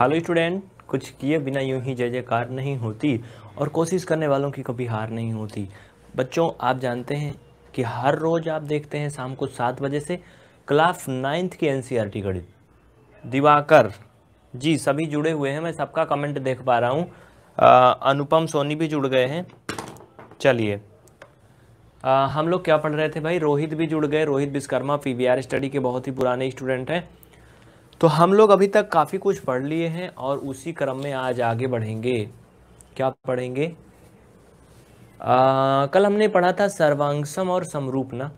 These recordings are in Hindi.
हेलो स्टूडेंट कुछ किए बिना यूँ ही जय जयकार नहीं होती और कोशिश करने वालों की कभी हार नहीं होती। बच्चों, आप जानते हैं कि हर रोज़ आप देखते हैं शाम को सात बजे से क्लास नाइन्थ की एन सी गणित दिवाकर जी, सभी जुड़े हुए हैं। मैं सबका कमेंट देख पा रहा हूँ। अनुपम, सोनी भी जुड़ गए हैं। चलिए। हम लोग क्या पढ़ रहे थे भाई? रोहित भी जुड़ गए। रोहित विश्वकर्मा पी स्टडी के बहुत ही पुराने स्टूडेंट हैं। तो हम लोग अभी तक काफ़ी कुछ पढ़ लिए हैं और उसी क्रम में आज आगे बढ़ेंगे। क्या पढ़ेंगे? आ, कल हमने पढ़ा था सर्वांगसम और समरूप ना।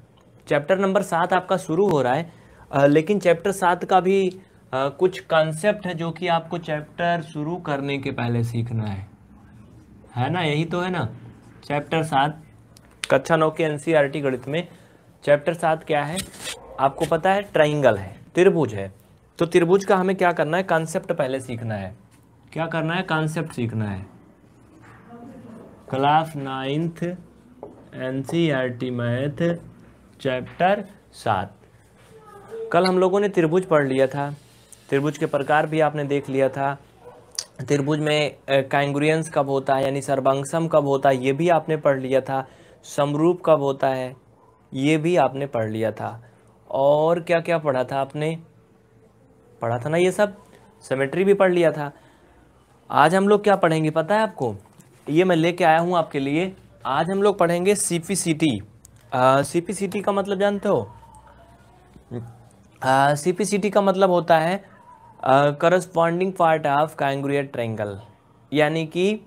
चैप्टर नंबर सात आपका शुरू हो रहा है आ, लेकिन चैप्टर सात का भी आ, कुछ कॉन्सेप्ट है जो कि आपको चैप्टर शुरू करने के पहले सीखना है। है ना? यही तो है ना? चैप्टर सात कक्षा नौ के एनसीईआरटी गणित में चैप्टर सात क्या है? आपको पता है ट्राइंगल है त्रिभुज है। तो त्रिभुज का हमें क्या करना है? कॉन्सेप्ट पहले सीखना है। क्या करना है? कॉन्सेप्ट सीखना है। Class ninth N C R T math chapter सात। कल हम लोगों ने त्रिभुज पढ़ लिया था। त्रिभुज के प्रकार भी आपने देख लिया था। त्रिभुज में कैंग्रियंस कब होता है, यानी सर्वांगसम कब होता है, ये भी आपने पढ़ लिया था। समरूप कब होता है, ये भी आपने पढ़ लिया था। और क्या क्या पढ़ा था आपने? पढ़ा था ना ये सब? सेमेट्री भी पढ़ लिया था। आज हम लोग क्या पढ़ेंगे पता है आपको? ये मैं लेके आया हूँ आपके लिए। आज हम लोग पढ़ेंगे C P C T C P C T का मतलब जानते हो? सी पी सी टी का मतलब होता है corresponding part of congruent triangle यानी कि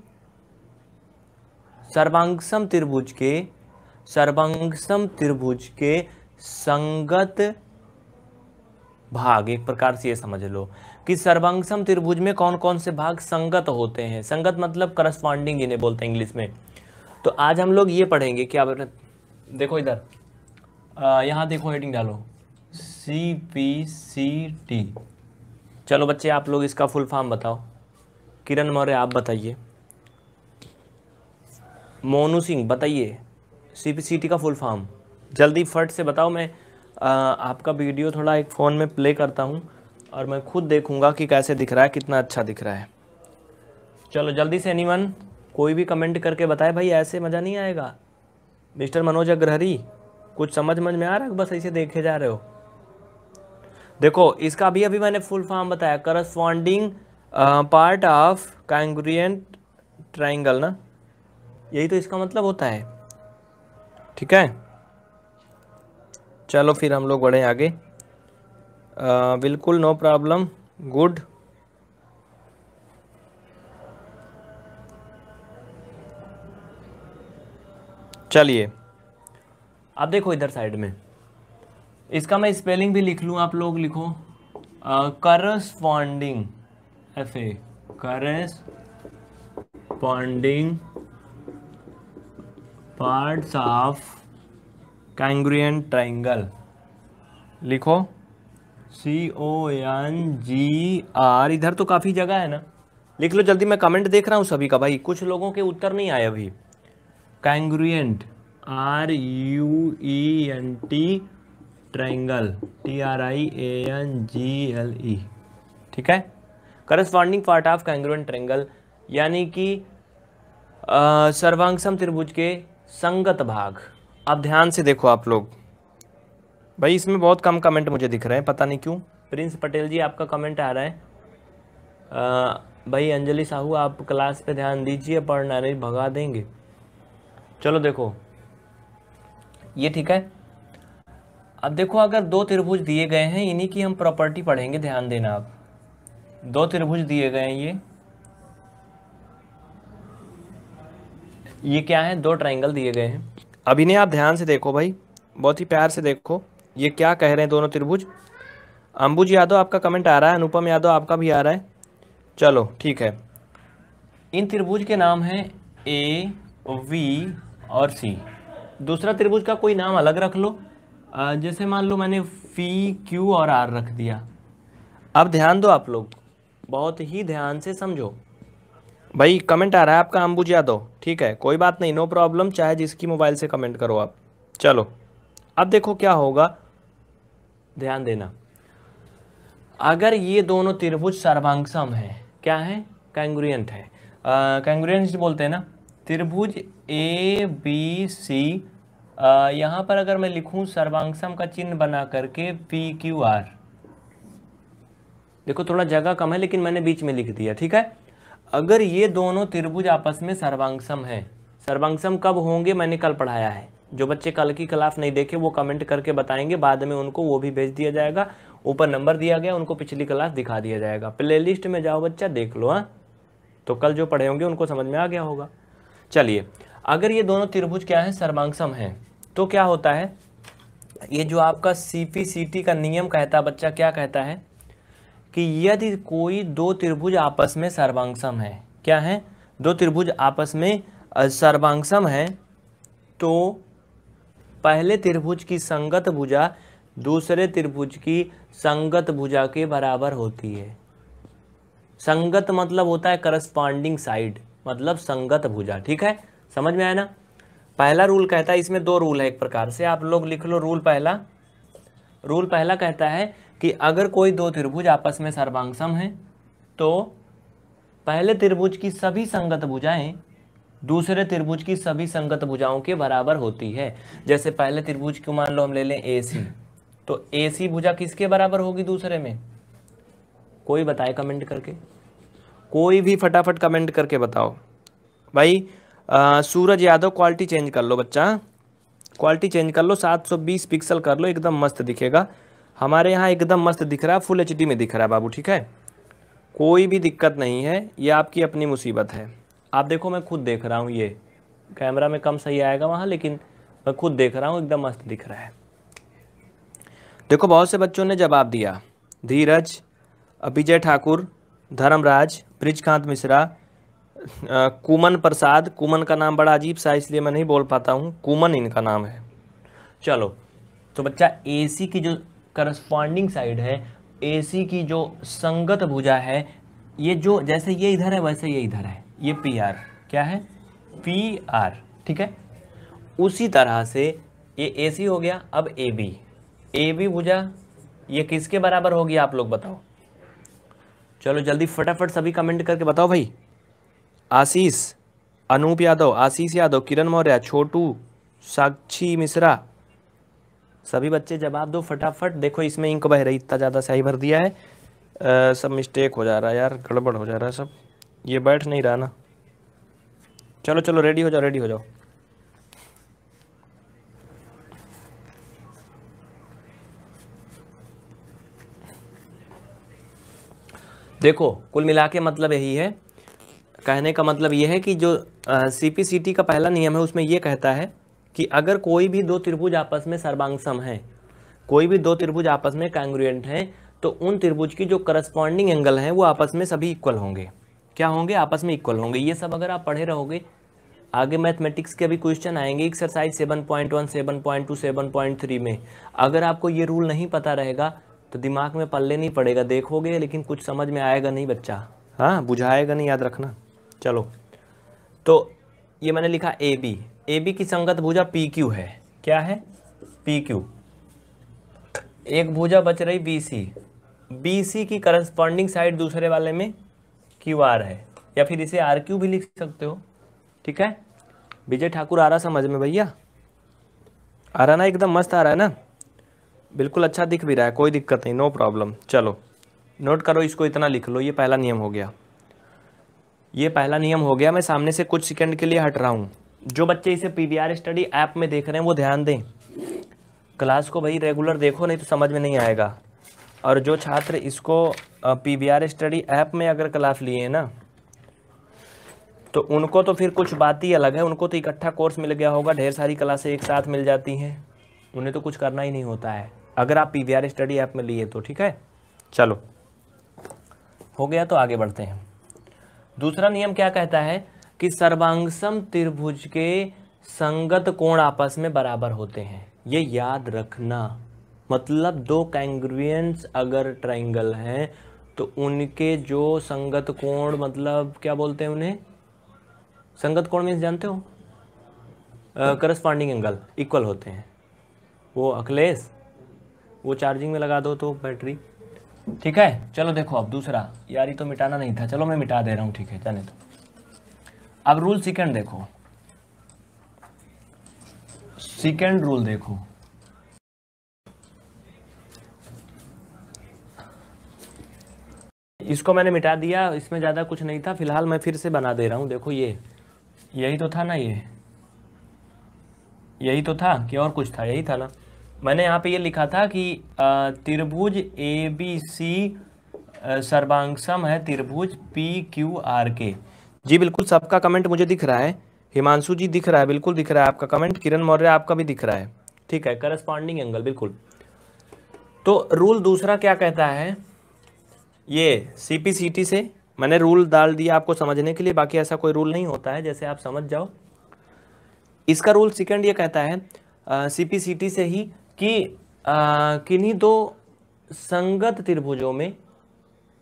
सर्वांगसम त्रिभुज के, सर्वांगसम त्रिभुज के संगत भाग, एक प्रकार से ये समझ लो कि सर्वांगसम त्रिभुज में कौन कौन से भाग संगत होते हैं। संगत मतलब करस्पॉन्डिंग इन्हें बोलते हैं इंग्लिश में। तो आज हम लोग ये पढ़ेंगे क्या देखो इधर। यहाँ देखो हेडिंग डालो। सी पी सी टी चलो बच्चे, आप लोग इसका फुल फॉर्म बताओ। किरण मौर्य, आप बताइए। मोनू सिंह, बताइए। सी पी सी टी का फुल फॉर्म जल्दी फट से बताओ, मैं आपका वीडियो थोड़ा एक फ़ोन में प्ले करता हूँ और मैं खुद देखूँगा कि कैसे दिख रहा है, कितना अच्छा दिख रहा है। चलो, जल्दी से एनीवन कोई भी कमेंट करके बताए, भाई ऐसे मज़ा नहीं आएगा। मिस्टर मनोज अग्रहरी, कुछ समझ समझ में आ रहा है? बस ऐसे देखे जा रहे हो। देखो, इसका भी अभी मैंने फुल फॉर्म बताया। Corresponding part of congruent triangle ना? यही तो इसका मतलब होता है। ठीक है? चलो फिर हम लोग बढ़े आगे। आ, बिल्कुल नो प्रॉब्लम। गुड। चलिए। अब देखो इधर साइड में। इसका मैं स्पेलिंग भी लिख लूँ आप लोग लिखो। Corresponding F A corresponding parts of congruent triangle लिखो। C O N G are इधर तो काफ़ी जगह है ना। लिख लो, जल्दी मैं कमेंट देख रहा हूँ सभी का भाई। कुछ लोगों के उत्तर नहीं आए अभी। Congruent R U E N T triangle T R I A N G L E ठीक है? Corresponding part of congruent triangle यानी कि सर्वांगसम त्रिभुज के संगत भाग। अब ध्यान से देखो आप लोग। भाई इसमें बहुत कम कमेंट मुझे दिख रहे हैं पता नहीं क्यों। प्रिंस पटेल जी आपका कमेंट आ रहा है। आ, भाई अंजलि साहू आप क्लास पे ध्यान दीजिए पढ़ना नहीं भगा देंगे। चलो देखो। ये ठीक है। अब देखो अगर दो त्रिभुज दिए गए हैं इन्हीं की हम प्रॉपर्टी पढ़ेंगे ध्यान देना आप। दो त्रिभुज दिए गए हैं ये। ये क्या है? दो ट्राइंगल दिए गए हैं। अभी नहीं, आप ध्यान से देखो भाई, बहुत ही प्यार से देखो। ये क्या कह रहे हैं दोनों त्रिभुज? अंबुज यादव, आपका कमेंट आ रहा है, अनुपम यादव, आपका भी आ रहा है। चलो, ठीक है। इन त्रिभुज के नाम हैं ए, वी और सी। दूसरा त्रिभुज का कोई नाम अलग रख लो। जैसे मान लो मैंने फ़ी क्यू और आर रख दिया। अब ध्यान दो आप लोग, बहुत ही ध्यान से समझो। भाई कमेंट आ रहा है आपका अंबुज यादव। ठीक है, कोई बात नहीं नो प्रॉब्लम चाहे जिसकी मोबाइल से कमेंट करो आप। चलो, अब देखो क्या होगा। ध्यान देना। अगर ये दोनों त्रिभुज सर्वांगसम है, क्या है? कैंग्रियंट है। कैंग्रियंट बोलते हैं ना, त्रिभुज ए बी सी यहाँ पर अगर मैं लिखूं सर्वांगसम का चिन्ह बना करके पी क्यू आर देखो, थोड़ा जगह कम है, लेकिन मैंने बीच में लिख दिया, ठीक है? अगर ये दोनों त्रिभुज आपस में सर्वांगसम है, सर्वांगसम कब होंगे मैंने कल पढ़ाया है। जो बच्चे कल की क्लास नहीं देखे, वो कमेंट करके बताएँगे, बाद में उनको वो भी भेज दिया जाएगा, ऊपर नंबर दिया गया, उनको पिछली क्लास दिखा दिया जाएगा। प्ले लिस्ट में जाओ बच्चा, देख लो हाँ। तो कल जो पढ़े होंगे, उनको समझ में आ गया होगा। चलिए, अगर ये दोनों त्रिभुज क्या है, सर्वांगसम है तो क्या होता है? ये जो आपका सी का नियम कहता है, बच्चा क्या कहता है? कि यदि कोई दो त्रिभुज आपस में सर्वांगसम है, क्या है? दो त्रिभुज आपस में सर्वांगसम है तो पहले त्रिभुज की संगत भुजा दूसरे त्रिभुज की संगत भुजा के बराबर होती है। संगत मतलब होता है करस्पॉन्डिंग साइड मतलब संगत भुजा, ठीक है? समझ में आया ना? पहला रूल कहता है, इसमें दो रूल है एक प्रकार से। आप लोग लिख लो रूल पहला। रूल पहला कहता है कि अगर कोई दो त्रिभुज आपस में सर्वांगसम है तो पहले त्रिभुज की सभी संगत भुजाएँ दूसरे त्रिभुज की सभी संगत भुजाओं के बराबर होती है। जैसे पहले त्रिभुज को मान लो हम ले लें ए सी तो ए सी भुजा किसके बराबर होगी दूसरे में? कोई बताए कमेंट करके। कोई भी फटाफट कमेंट करके बताओ। भाई आ, सूरज यादव क्वालिटी चेंज कर लो बच्चा। क्वालिटी चेंज कर लो 720 पिक्सल कर लो एकदम मस्त दिखेगा। हमारे यहाँ एकदम मस्त दिख रहा है फुल एचडी में दिख रहा है बाबू, ठीक है? कोई भी दिक्कत नहीं है, ये आपकी अपनी मुसीबत है। आप देखो, मैं खुद देख रहा हूँ ये। कैमरा में कम सही आएगा वहाँ, लेकिन मैं खुद देख रहा हूँ, एकदम मस्त दिख रहा है। देखो, बहुत से बच्चों ने जवाब दिया, धीरज, अभिजय ठाकुर, धर्मराज, ब्रिजकांत मिश्रा कुमन प्रसाद, कुमन का नाम बड़ा अजीब सा, इसलिए मैं नहीं बोल पाता हूँ, कुमन इनका नाम है। चलो तो बच्चा एसी की जो करस्पॉन्डिंग साइड है एसी की जो संगत भुजा है, ये जो जैसे ये इधर है, वैसे ये इधर है। ये पी आर क्या है? पी आर ठीक है? उसी तरह से ये ए सी हो गया, अब ए बी ए बी भुजा, ये किसके बराबर होगी, आप लोग बताओ। चलो जल्दी फटाफट सभी कमेंट करके बताओ भाई। आशीष, अनूप यादव, आशीष यादव, किरण मौर्य, छोटू, साक्षी मिश्रा सभी बच्चे जवाब दो फटाफट। देखो इसमें इंक बह रही इतना ज़्यादा सही भर दिया है। आ, सब मिस्टेक हो जा रहा है यार गड़बड़ हो जा रहा है सब। ये बैठ नहीं रहा ना। चलो चलो रेडी हो जाओ रेडी हो जाओ। देखो कुल मिला के मतलब यही है। कहने का मतलब ये है कि जो सी पी सी टी का पहला नियम है उसमें ये कहता है कि अगर कोई भी दो त्रिभुज आपस में सर्वांगसम है, कोई भी दो त्रिभुज आपस में कैंग्रुएंट हैं तो उन त्रिभुज की जो करस्पॉन्डिंग एंगल हैं, वो आपस में सभी इक्वल होंगे। क्या होंगे? आपस में इक्वल होंगे। ये सब अगर आप पढ़े रहोगे, आगे मैथमेटिक्स के अभी क्वेश्चन आएँगे exercise seven point one seven point two seven point three में। अगर आपको ये रूल नहीं पता रहेगा तो दिमाग में पल्ले नहीं पड़ेगा। देखोगे, लेकिन कुछ समझ में आएगा नहीं बच्चा। हाँ बुझाएगा नहीं, याद रखना। चलो। तो ये मैंने लिखा ए बी ए बी की संगत भुजा पी क्यू है। क्या है? पी क्यू एक भुजा बच रही बी सी बी सी की करस्पॉन्डिंग साइड दूसरे वाले में क्यू आर है। या फिर इसे आर क्यू भी लिख सकते हो। ठीक है? विजय ठाकुर आ रहा समझ में भैया? आ रहा ना एकदम मस्त आ रहा है ना? बिल्कुल अच्छा दिख भी रहा है, कोई दिक्कत नहीं नो प्रॉब्लम चलो नोट करो इसको इतना लिख लो, ये पहला नियम हो गया। ये पहला नियम हो गया, मैं सामने से कुछ सेकंड के लिए हट रहा हूँ। जो बच्चे इसे पीवीआर स्टडी ऐप में देख रहे हैं, वो ध्यान दें। क्लास को भाई रेगुलर देखो, नहीं तो समझ में नहीं आएगा। और जो छात्र इसको पीवीआर स्टडी ऐप में अगर क्लास लिए ना तो उनको तो फिर कुछ बात ही अलग है। उनको तो इकट्ठा कोर्स मिल गया होगा, ढेर सारी क्लासें एक साथ मिल जाती हैं। उन्हें तो कुछ करना ही नहीं होता है। अगर आप पीवीआर स्टडी ऐप में लिए तो ठीक है? चलो, हो गया तो आगे बढ़ते हैं। दूसरा नियम क्या कहता है? कि सर्वांगसम त्रिभुज के संगत कोण आपस में बराबर होते हैं। ये याद रखना। मतलब दो कैंग्रुएंस अगर ट्राइंगल हैं तो उनके जो संगत कोण मतलब क्या बोलते हैं उन्हें? संगत कोण मीन्स जानते हो? करस्पॉन्डिंग एंगल इक्वल होते हैं। वो अखिलेश, वो चार्जिंग में लगा दो तो बैटरी ठीक है? चलो देखो अब दूसरा। यारी तो मिटाना नहीं था। चलो मैं मिटा दे रहा हूँ, ठीक है? जाने तो अब रूल सेकंड देखो। सेकंड रूल देखो। इसको मैंने मिटा दिया, इसमें ज़्यादा कुछ नहीं था, फ़िलहाल मैं फिर से बना दे रहा हूँ। देखो ये, यही तो था ना ये। यही तो था कि और कुछ था, यही था ना। मैंने यहाँ पे ये लिखा था कि त्रिभुज ए बी सी सर्वांगसम है त्रिभुज पी क्यू आर के जी बिल्कुल, सबका कमेंट मुझे दिख रहा है। हिमांशु जी दिख रहा है, बिल्कुल दिख रहा है आपका कमेंट किरण मौर्य, आपका भी दिख रहा है। ठीक है करस्पॉन्डिंग एंगल बिल्कुल। तो रूल दूसरा क्या कहता है? ये सी पी सी मैंने रूल डाल दिया आपको समझने के लिए, बाकी ऐसा कोई रूल नहीं होता है, जैसे आप समझ जाओ। इसका रूल सेकंड ये कहता है सी पी सी ही कि किन्हीं दो संगत त्रिभुजों में,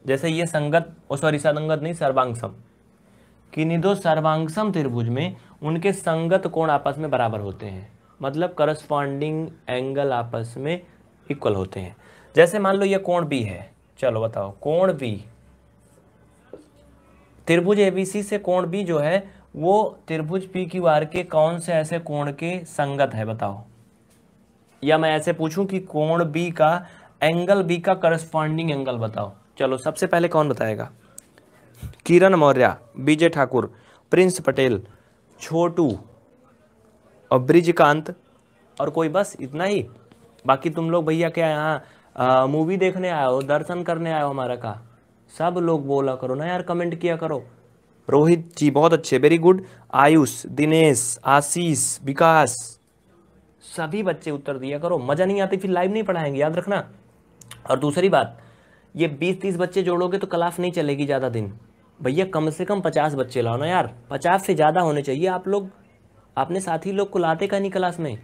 जैसे ये संगत सॉरी संगत नहीं, सर्वांगसम। किन्हीं दो सर्वांगसम त्रिभुज में उनके संगत कोण आपस में बराबर होते हैं। मतलब करस्पॉन्डिंग एंगल आपस में इक्वल होते हैं। जैसे मान लो ये कोण बी है। चलो बताओ, कोण बी त्रिभुज एबीसी से कोण बी जो है, वो त्रिभुज पी क्यू आर के कौन से ऐसे कोण के संगत है बताओ। या मैं ऐसे पूछूँ कि कोण बी का एंगल बी का करस्पॉन्डिंग एंगल बताओ। चलो सबसे पहले कौन बताएगा? किरण मौर्य, विजय ठाकुर, प्रिंस पटेल, छोटू और ब्रिजकांत। और कोई बस इतना ही? बाकी तुम लोग भैया क्या यहाँ मूवी देखने आए हो, दर्शन करने आए हो हमारा का? सब लोग बोला करो ना यार कमेंट किया करो। रोहित जी बहुत अच्छे वेरी गुड आयुष, दिनेश, आशीष, विकास, सभी बच्चे उत्तर दिया करो। मज़ा नहीं आती, फिर लाइव नहीं पढ़ाएँगे, याद रखना। और दूसरी बात, ये बीस तीस बच्चे जोड़ोगे तो क्लास नहीं चलेगी ज़्यादा दिन। भैया, कम से कम पचास बच्चे लाओ ना यार। पचास से ज़्यादा होने चाहिए। आप लोग अपने साथी लोग को लाते का नहीं क्लास में?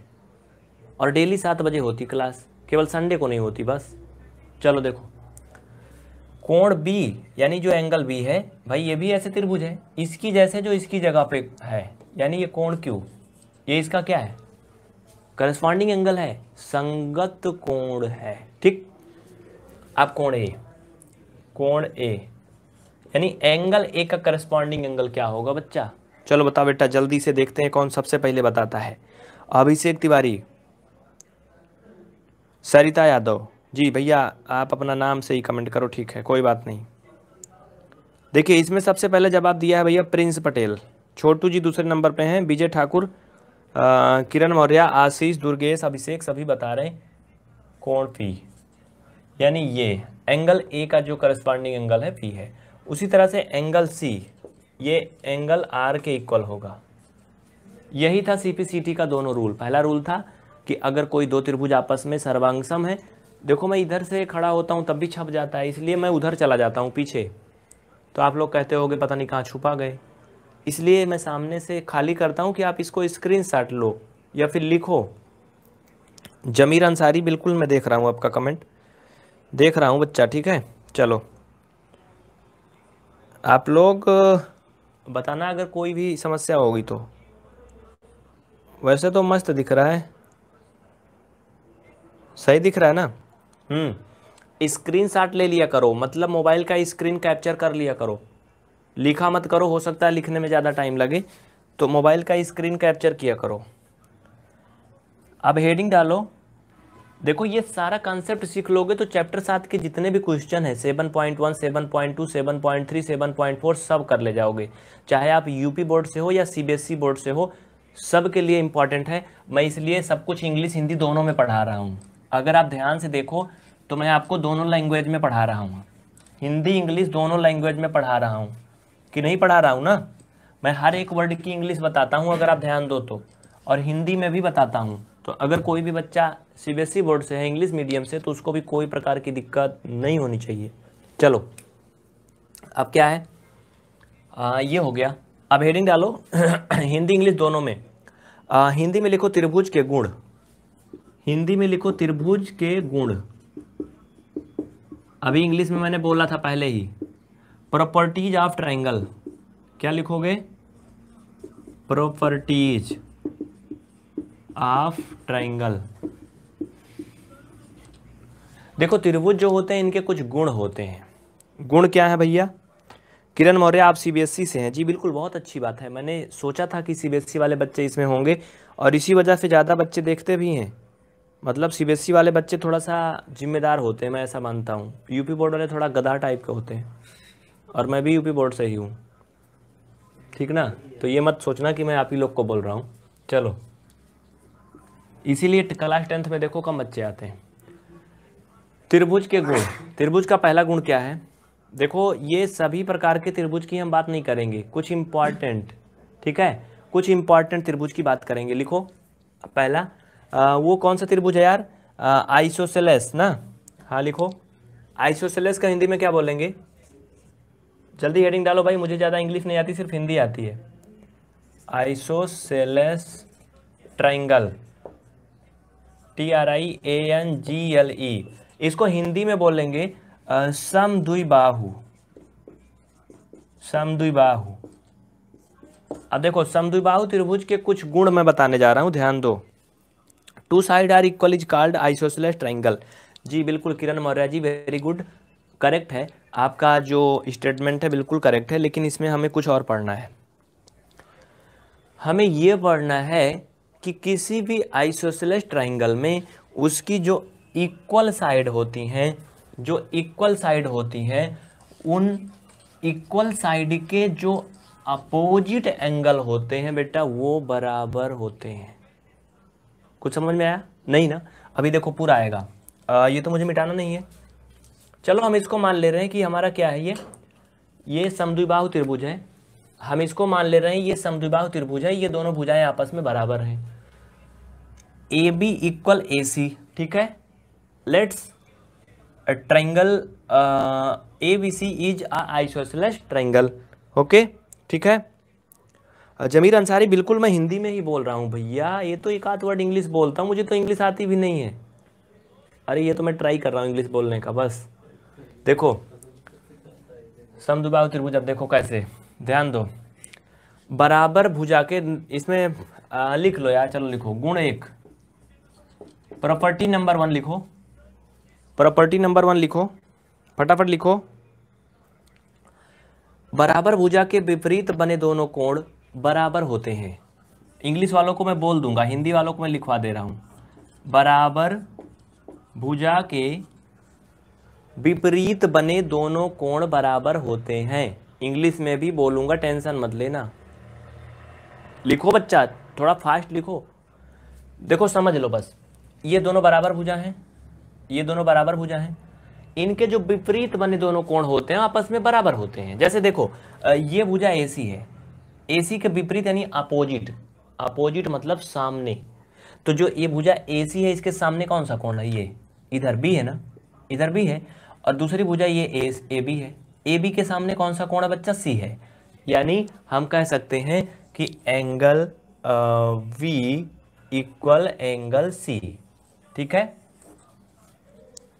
और डेली सात बजे होती क्लास। केवल संडे को नहीं होती, बस। चलो देखो। कोण बी यानी जो एंगल बी है, भाई, ये भी ऐसे त्रिभुज है। इसकी जैसे जो इसकी जगह पे है, यानी ये कोण क्यू ये इसका क्या है? करस्पॉन्डिंग एंगल है। संगत कोण है। ठीक? आप कोण ए कोण ए यानी एंगल ए का करस्पॉन्डिंग एंगल क्या होगा बच्चा? चलो बता बेटा, जल्दी से देखते हैं कौन सबसे पहले बताता है। अभिषेक तिवारी। सरिता यादव। जी भैया, आप अपना नाम से ही कमेंट करो, ठीक है, कोई बात नहीं। देखिए, इसमें सबसे पहले जवाब दिया है भैया प्रिंस पटेल। छोटू जी दूसरे नंबर पे हैं, विजय ठाकुर किरण मौर्य, आशीष, दुर्गेश, अभिषेक, सभी बता रहे कौन पी यानी ये एंगल ए का जो करस्पॉन्डिंग एंगल है पी है। उसी तरह से एंगल सी ये एंगल आर के इक्वल होगा। यही था सी का दोनों रूल पहला रूल था कि अगर कोई दो त्रिभुज आपस में सर्वांगसम है, देखो मैं इधर से खड़ा होता हूँ, तब भी छप जाता है, इसलिए मैं उधर चला जाता हूँ, पीछे। तो आप लोग कहते होगे, पता नहीं कहाँ छुपा गए। इसलिए मैं सामने से खाली करता हूँ कि आप इसको स्क्रीन लो, या फिर लिखो। जमीर अंसारी, बिल्कुल मैं देख रहा हूँ आपका कमेंट देख रहा हूँ बच्चा, ठीक है? चलो। आप लोग बताना अगर कोई भी समस्या होगी तो। वैसे तो मस्त दिख रहा है। सही दिख रहा है ना? हम्म। स्क्रीन शॉट ले लिया करो मतलब मोबाइल का स्क्रीन कैप्चर कर लिया करो। लिखा मत करो हो सकता है लिखने में ज़्यादा टाइम लगे तो मोबाइल का स्क्रीन कैप्चर किया करो। अब हेडिंग डालो। देखो, ये सारा कॉन्सेप्ट सीख लोगे तो चैप्टर सात के जितने भी क्वेश्चन है seven point one seven point two seven point three seven point four सब कर ले जाओगे। चाहे आप यूपी बोर्ड से हो या सीबीएसई बोर्ड से हो, सब के लिए इंपॉर्टेंट है। मैं इसलिए सब कुछ इंग्लिश हिंदी दोनों में पढ़ा रहा हूँ। अगर आप ध्यान से देखो तो मैं आपको दोनों लैंग्वेज में पढ़ा रहा हूँ। हिंदी इंग्लिश दोनों लैंग्वेज में पढ़ा रहा हूँ। कि नहीं पढ़ा रहा हूँ ना? मैं हर एक वर्ड की इंग्लिश बताता हूँ, अगर आप ध्यान दो तो। और हिंदी में भी बताता हूँ। तो अगर कोई भी बच्चा सीबीएसई बोर्ड से है इंग्लिश मीडियम से तो उसको भी कोई प्रकार की दिक्कत नहीं होनी चाहिए। चलो अब क्या है? आ, ये हो गया। अब हेडिंग डालो। हिंदी इंग्लिश दोनों में। आ, हिंदी में लिखो त्रिभुज के गुण। हिंदी में लिखो त्रिभुज के गुण। अभी इंग्लिश में मैंने बोला था पहले ही। प्रॉपर्टीज़ ऑफ़ ट्राइंगल क्या लिखोगे? प्रॉपर्टीज़ ऑफ़ ट्राइंगल देखो त्रिभुज जो होते हैं इनके कुछ गुण होते हैं। गुण क्या है भैया? किरण मौर्य आप सीबीएसई से हैं। जी बिल्कुल बहुत अच्छी बात है। मैंने सोचा था कि सीबीएसई वाले बच्चे इसमें होंगे और इसी वजह से ज़्यादा बच्चे देखते भी हैं। मतलब सीबीएसई वाले बच्चे थोड़ा सा जिम्मेदार होते हैं मैं ऐसा मानता हूँ। यूपी बोर्ड वाले थोड़ा गधा टाइप के होते हैं और मैं भी यूपी बोर्ड से ही हूँ। ठीक ना? तो ये मत सोचना कि मैं आप ही लोग को बोल रहा हूँ। चलो। इसीलिए क्लास टेंथ में देखो कम बच्चे आते हैं। त्रिभुज के गुण। त्रिभुज का पहला गुण क्या है? देखो ये सभी प्रकार के त्रिभुज की हम बात नहीं करेंगे। कुछ इंपॉर्टेंट ठीक है? कुछ इंपॉर्टेंट त्रिभुज की बात करेंगे। लिखो। पहला आ, वो कौन सा त्रिभुज है यार? आइसोसेलेस ना? हाँ लिखो। आइसोसेलेस का हिंदी में क्या बोलेंगे? जल्दी हेडिंग डालो भाई मुझे ज़्यादा इंग्लिश नहीं आती सिर्फ़ हिंदी आती है। Isosceles triangle T R I A N G L E इसको हिंदी में बोलेंगे समद्विबाहु। समद्विबाहु। अब देखो, समद्विबाहु त्रिभुज के कुछ गुण मैं बताने जा रहा हूँ, ध्यान दो। Two side are equal is called isosceles triangle जी, बिल्कुल, Kiran Maurya ji, very good, correct है। आपका जो स्टेटमेंट है, बिल्कुल करेक्ट है, लेकिन इसमें हमें कुछ और पढ़ना है। हमें ये पढ़ना है कि किसी भी आइसोसेलेस ट्राइंगल में उसकी जो इक्वल साइड होती हैं जो इक्वल साइड होती हैं उन इक्वल साइड के जो अपोजिट एंगल होते हैं बेटा वो बराबर होते हैं। कुछ समझ में आया? नहीं ना? अभी देखो पूरा आएगा। आ, ये तो मुझे मिटाना नहीं है। चलो हम इसको मान ले रहे हैं कि हमारा क्या है ये? ये समद्विबाहु त्रिभुज है। हम इसको मान ले रहे हैं, ये समद्विबाहु त्रिभुज है, ये दोनों भुजाएँ आपस में बराबर हैं। A B equal A C ठीक है? Let's triangle A B C is isosceles triangle okay ठीक है? जमीर अंसारी बिल्कुल मैं हिंदी में ही बोल रहा हूँ भैया, ये तो एक आध वर्ड इंग्लिश बोलता हूँ, मुझे तो इंग्लिश आती भी नहीं है। अरे, ये तो मैं ट्राई कर रहा हूँ इंग्लिश बोलने का, बस। देखो समदुबाहु त्रिभुज, अब देखो कैसे। ध्यान दो। बराबर भुजा के इसमें आ, लिख लो यार चलो लिखो। गुण एक। प्रॉपर्टी नंबर वन लिखो। प्रॉपर्टी नंबर वन लिखो। फटाफट लिखो। बराबर भुजा के विपरीत बने दोनों कोण बराबर होते हैं। इंग्लिश वालों को मैं बोल दूँगा हिंदी वालों को मैं लिखवा दे रहा हूँ। बराबर भुजा के विपरीत बने दोनों कोण बराबर होते हैं। इंग्लिश में भी बोलूँगा टेंशन मत लेना। लिखो बच्चा, थोड़ा फास्ट लिखो। देखो, समझ लो बस। ये दोनों बराबर भुजा हैं। ये दोनों बराबर भुजा हैं। इनके जो विपरीत बने दोनों कोण होते हैं, आपस में बराबर होते हैं। जैसे देखो ये भुजा एसी है। एसी के विपरीत यानी अपोजिट अपोजिट मतलब सामने। तो जो ये भुजा एसी है, इसके सामने कौन सा कोण है? ये। इधर भी है ना? इधर भी है। और दूसरी भुजा ये ए ए बी है। ए बी के सामने कौन सा कोण है बच्चा? सी है। यानी हम कह सकते हैं कि angle B equal angle C ठीक है?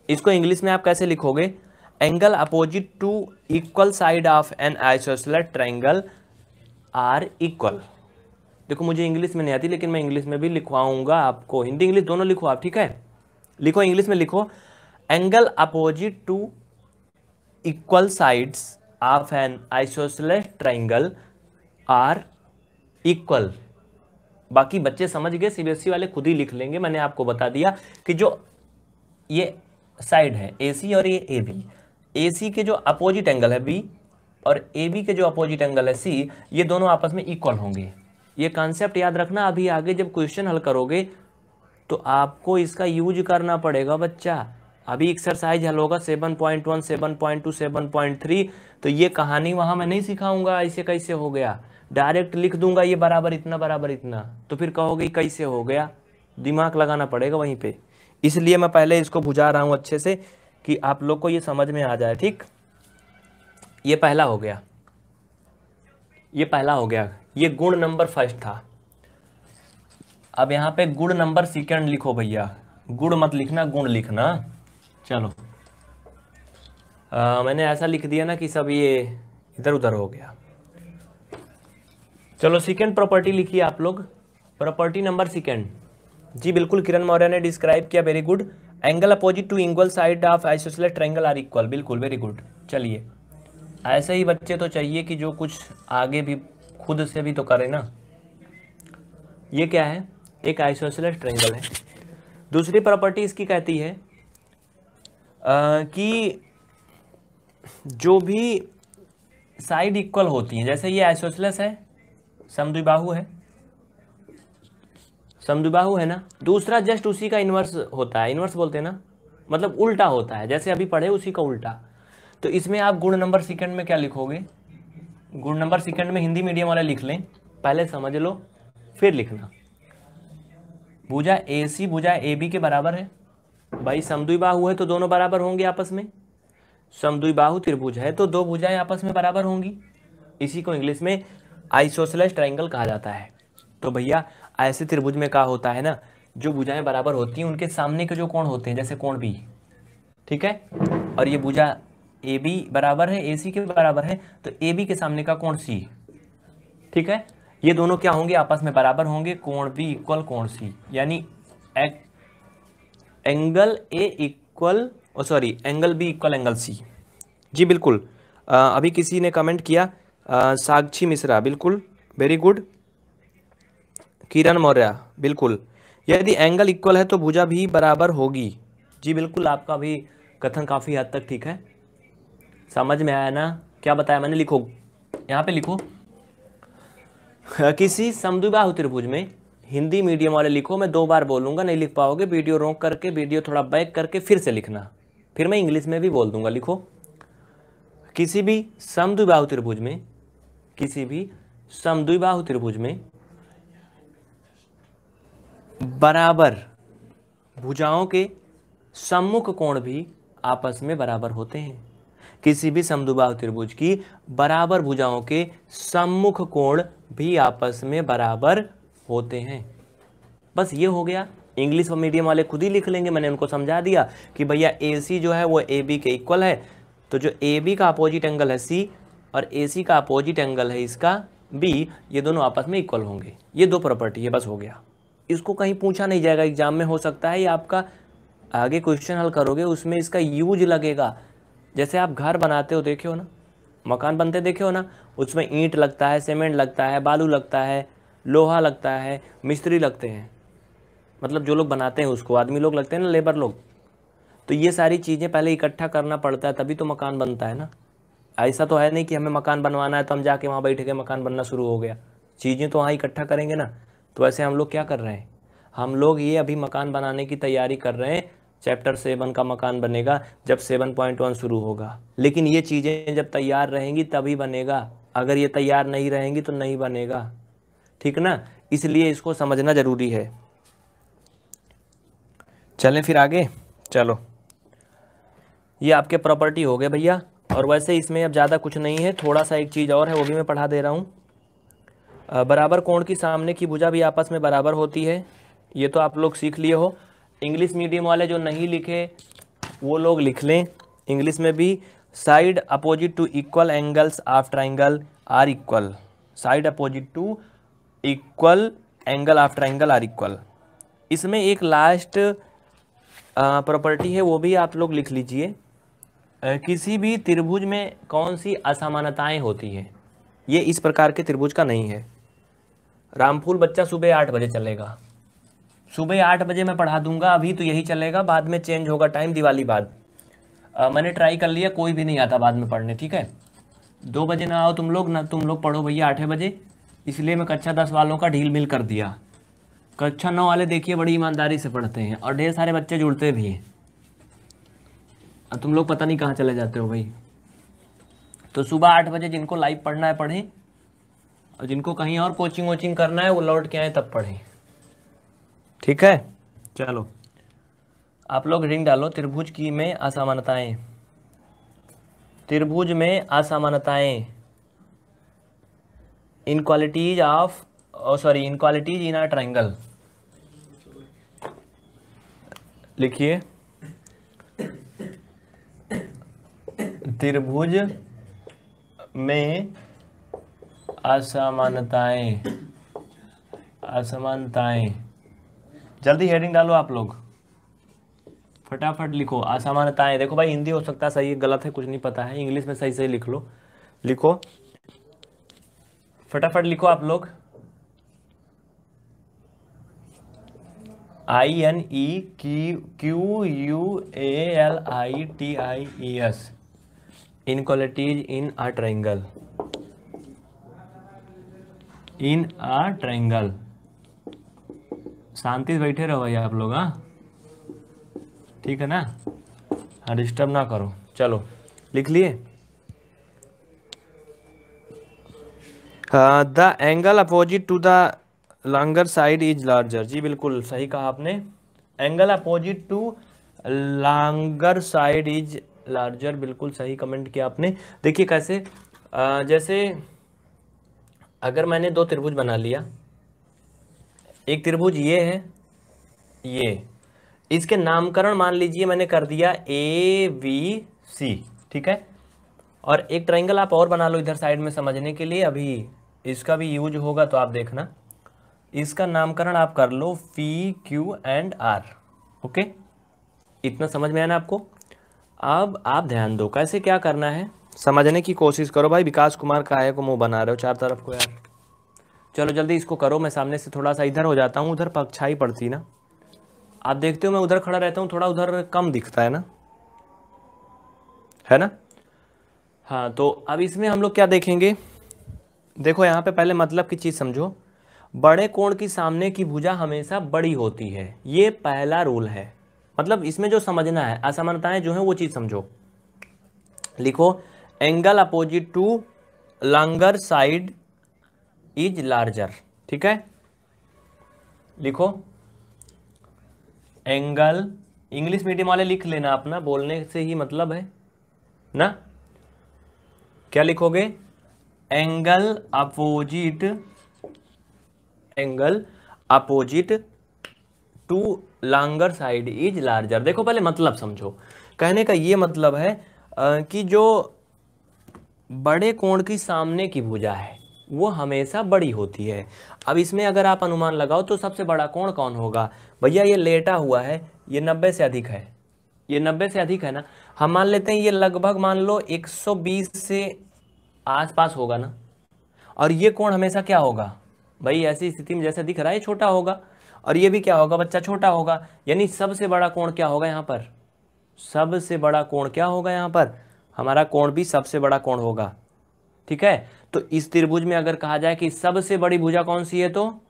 इसको इंग्लिश में आप कैसे लिखोगे? Angle opposite to equal side of an isosceles triangle are equal देखो, मुझे इंग्लिश में नहीं आती, लेकिन मैं इंग्लिश में भी लिखवाऊँगा आपको। हिंदी, इंग्लिश दोनों लिखो आप, ठीक है? लिखो, इंग्लिश में लिखो। Angle opposite to equal sides of an isosceles triangle are equal बाकी बच्चे समझ गए सीबीएसई वाले खुद ही लिख लेंगे, मैंने आपको बता दिया कि जो ये साइड है एसी और ये ए बी ए के जो अपोजिट एंगल है बी और ए बी के जो अपोजिट एंगल है सी ये दोनों आपस में इक्वल होंगे। ये कॉन्सेप्ट याद रखना, अभी आगे जब क्वेश्चन हल करोगे तो आपको इसका यूज़ करना पड़ेगा बच्चा। अभी एक्सरसाइज हल होगा seven point one seven point two seven point three तो ये कहानी वहाँ मैं नहीं सिखाऊँगा, ऐसे कैसे हो गया? डायरेक्ट लिख दूँगा ये बराबर इतना बराबर इतना। तो फिर कहोगे कैसे हो गया? दिमाग लगाना पड़ेगा वहीं पे। इसलिए मैं पहले इसको बुझा रहा हूँ अच्छे से कि आप लोग को ये समझ में आ जाए, ठीक? ये पहला हो गया। ये पहला हो गया। ये गुण नंबर फ़र्स्ट था। अब यहाँ पे गुण नंबर सेकेंड लिखो भैया। गुण मत लिखना, गुण लिखना। चलो। आ, मैंने ऐसा लिख दिया ना कि सब ये इधर उधर हो गया। चलो सेकेंड प्रॉपर्टी लिखिए आप लोग। प्रॉपर्टी नंबर सेकेंड जी बिल्कुल किरण मौर्य ने डिस्क्राइब किया very good angle opposite to equal side of isosceles triangle are equal बिल्कुल वेरी गुड चलिए। ऐसे ही बच्चे तो चाहिए कि जो कुछ आगे भी खुद से भी तो करे ना। ये क्या है? एक आइसोसलेट ट्रायंगल है। दूसरी प्रॉपर्टी इसकी कहती है कि जो भी साइड इक्वल होती हैं, जैसे ये आइसोसलेस है, समद्विबाहु है। समद्विबाहु है ना? दूसरा जस्ट उसी का इन्वर्स होता है, इन्वर्स बोलते हैं ना? मतलब उल्टा होता है, जैसे अभी पढ़े उसी का उल्टा। तो इसमें आप गुण नंबर सेकंड में क्या लिखोगे? गुण नंबर सेकंड में हिंदी मीडियम वाला लिख लें, पहले समझ लो, फिर लिखना। भुजा ए सी, भुजा ए बी के बराबर है। भाई, समद्विबाहु है तो दोनों बराबर होंगे आपस में। समद्विबाहु त्रिभुज है तो दो भुजाएँ आपस में बराबर होंगी। इसी को इंग्लिश में आइसोसलेस ट्राइंगल कहा जाता है। तो भैया, ऐसे त्रिभुज में क्या होता है ना, जो भुजाएँ बराबर होती हैं, उनके सामने के जो कोण होते हैं, जैसे कोण बी ठीक है? और ये भुजा ए बी बराबर है ए सी के बराबर है तो ए बी के सामने का कोण सी ठीक है? ये दोनों क्या होंगे? आपस में बराबर होंगे, कोण बी इक्वल कोण सी यानी angle A equal sorry angle B equal angle C जी बिल्कुल। आ, अभी किसी ने कमेंट किया। आ, साक्षी मिश्रा बिल्कुल। वेरी गुड किरण मौर्य बिल्कुल। यदि एंगल इक्वल है तो भुजा भी बराबर होगी। जी बिल्कुल आपका भी कथन काफ़ी हद तक ठीक है। समझ में आया ना? क्या बताया मैंने? लिखो। यहाँ पे लिखो। किसी समद्विबाहु त्रिभुज में हिंदी मीडियम वाले लिखो, मैं दो बार बोलूँगा, नहीं लिख पाओगे। वीडियो रोक करके, वीडियो थोड़ा बैक करके फिर से लिखना। फिर मैं इंग्लिश में भी बोल दूँगा, लिखो। किसी भी समद्विबाहु त्रिभुज में, किसी भी समद्विबाहु त्रिभुज में बराबर भुजाओं के सम्मुख कोण भी आपस में बराबर होते हैं। किसी भी समदुबाहु त्रिभुज की बराबर भुजाओं के सम्मुख कोण भी आपस में बराबर होते हैं। बस ये हो गया। इंग्लिश मीडियम वाले खुद ही लिख लेंगे। मैंने उनको समझा दिया कि भैया ए सी जो है वो ए बी के इक्वल है। तो जो ए बी का अपोजिट एंगल है सी और ए सी का अपोजिट एंगल है इसका बी ये दोनों आपस में इक्वल होंगे। ये दो प्रॉपर्टी है, बस हो गया। इसको कहीं पूछा नहीं जाएगा। एग्ज़ाम में हो सकता है ये आपका आगे क्वेश्चन हल करोगे, उसमें इसका यूज़ लगेगा। जैसे आप घर बनाते हो, देखे हो ना? मकान बनते देखे हो ना? उसमें ईंट लगता है सीमेंट लगता है, बालू लगता है लोहा लगता है, मिस्त्री लगते हैं। मतलब जो लोग बनाते हैं उसको, आदमी लोग लगते हैं ना, लेबर लोग। तो ये सारी चीज़ें पहले इकट्ठा करना पड़ता है, तभी तो मकान बनता है ना। ऐसा तो है नहीं कि हमें मकान बनवाना है तो हम जाके वहाँ बैठ के मकान बनना शुरू हो गया। चीज़ें तो वहाँ इकट्ठा करेंगे ना। तो ऐसे हम लोग क्या कर रहे हैं? हम लोग ये अभी मकान बनाने की तैयारी कर रहे हैं। चैप्टर सेवन का मकान बनेगा, जब सेवन पॉइंट वन शुरू होगा। लेकिन ये चीज़ें जब तैयार रहेंगी तभी बनेगा। अगर ये तैयार नहीं रहेंगी तो नहीं बनेगा। ठीक ना? इसलिए इसको समझना ज़रूरी है। चलें फिर आगे। चलो। ये आपके प्रॉपर्टी हो गए भैया। और वैसे इसमें अब ज़्यादा कुछ नहीं है। थोड़ा सा एक चीज़ और है, वो भी मैं पढ़ा दे रहा हूँ। बराबर कोण की सामने की भुजा भी आपस में बराबर होती है। ये तो आप लोग सीख लिए हो। इंग्लिश मीडियम वाले जो नहीं लिखे, वो लोग लिख लें। इंग्लिश में भी side opposite to equal angles of triangle are equal side opposite to equal angle after angle are equal इसमें एक लास्ट प्रॉपर्टी है वो भी आप लोग लिख लीजिए। किसी भी त्रिभुज में कौन सी असमानताएँ होती हैं? ये इस प्रकार के त्रिभुज का नहीं है। रामफूल बच्चा सुबह आठ बजे चलेगा। सुबह आठ बजे मैं पढ़ा दूँगा अभी तो यही चलेगा बाद में चेंज होगा टाइम दिवाली बाद। आ, मैंने ट्राई कर लिया कोई भी नहीं आता बाद में पढ़ने ठीक है? दो बजे ना आओ तुम लोग ना तुम लोग पढ़ो भैया आठ बजे। इसलिए मैं कक्षा दस वालों का ढील मिल कर दिया। कक्षा नौ वाले देखिए बड़ी ईमानदारी से पढ़ते हैं और ढेर सारे बच्चे जुड़ते भी हैं। और तुम लोग पता नहीं कहाँ चले जाते हो भाई। तो सुबह आठ बजे जिनको लाइव पढ़ना है पढ़ें और जिनको कहीं और कोचिंग वोचिंग करना है वो लौट के आए तब पढ़ें। ठीक है? चलो। आप लोग रिंग डालो त्रिभुज की में असमानताएँ। त्रिभुज में असमानताएँ। Inequalities of sorry inequalities in a triangle लिखिए। त्रिभुज में असमानताएँ असमानताएँ। जल्दी हेडिंग डालो आप लोग। फटाफट लिखो, असमानताएँ। देखो भाई, हिंदी हो सकता है, सही, गलत है, कुछ नहीं पता है। इंग्लिश में सही सही लिख लो। लिखो। फटाफट लिखो आप लोग। I N E Q U A L I T I E S inequalities in a triangle in a triangle शांति से बैठे रहो भैया आप लोग हाँ? ठीक है ना? हाँ डिस्टर्ब ना करो। चलो, लिख लिए? The angle opposite to the longer side is larger जी बिल्कुल सही कहा आपने। Angle opposite to longer side is larger बिल्कुल सही कमेंट किया आपने। देखिए कैसे आ, जैसे अगर मैंने दो त्रिभुज बना लिया एक त्रिभुज ये है ये। इसके नामकरण मान लीजिए मैंने कर दिया ए वी सी ठीक है? और एक ट्रायंगल आप और बना लो इधर साइड में समझने के लिए अभी इसका भी यूज़ होगा तो आप देखना। इसका नामकरण आप कर लो P Q and R okay? इतना समझ में आया ना आपको? अब आप ध्यान दो, कैसे क्या करना है? समझने की कोशिश करो भाई, विकास कुमार का है को मुँह बना रहे हो चार तरफ़ को यार। चलो जल्दी इसको करो, मैं सामने से थोड़ा सा इधर हो जाता हूँ, उधर पक्षाई पड़ती ना। आप देखते हो मैं उधर खड़ा रहता हूँ, थोड़ा उधर कम दिखता है ना? है ना? हाँ तो अब इसमें हम लोग क्या देखेंगे? देखो, यहाँ पे पहले मतलब की चीज़ समझो। बड़े कोण की सामने की भुजा हमेशा बड़ी होती है। ये पहला रूल है। मतलब इसमें जो समझना है, असमानताएँ जो है, वो चीज़ समझो। लिखो angle opposite to longer side is larger ठीक है? लिखो एंगल इंग्लिश मीडियम वाले लिख लेना अपना, बोलने से ही मतलब है। ना? क्या लिखोगे? Angle opposite angle opposite to longer side is larger देखो पहले मतलब समझो। कहने का ये मतलब है कि जो बड़े कोण की सामने की भुजा है, वो हमेशा बड़ी होती है। अब इसमें अगर आप अनुमान लगाओ तो सबसे बड़ा कोण कौन होगा? भैया, ये लेटा हुआ है, ये नब्बे से अधिक है। ये नब्बे से अधिक है ना? हम मान लेते हैं ये लगभग मान लो 120 से आसपास होगा ना। और ये कोण हमेशा क्या होगा? भाई ऐसी स्थिति में जैसे दिख रहा है छोटा होगा। और ये भी क्या होगा, बच्चा छोटा होगा। यानी सबसे बड़ा कोण क्या होगा यहाँ पर? सबसे बड़ा कोण क्या होगा यहाँ पर? हमारा कोण भी सबसे बड़ा कोण होगा। ठीक है? तो इस त्रिभुज में अगर कहा जाए कि सबसे बड़ी भुजा कौन सी है तो?